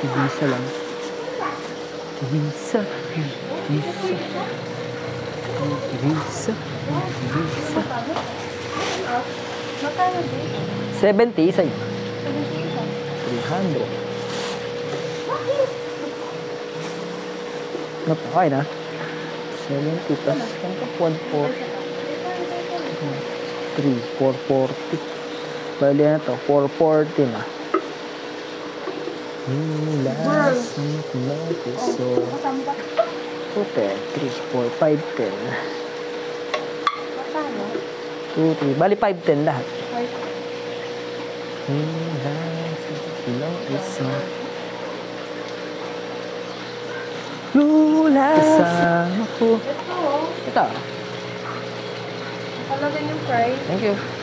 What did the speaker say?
Tigisa lang. Tigisa. Tigisa. Magkano din? 70 isa yun. 70 300. Napakain na. 70 plus 1 4 3, 440. Bali na to, 440 na. Last notice. So, Kasama ba? 210, 3, 4, 5, 10. Magkano? 2, 3. Bali 5, 10 lahat. Five. Hmm, last notice. Lula Kasama ko. Ito. Ito. Nakalagay yung price. Thank you.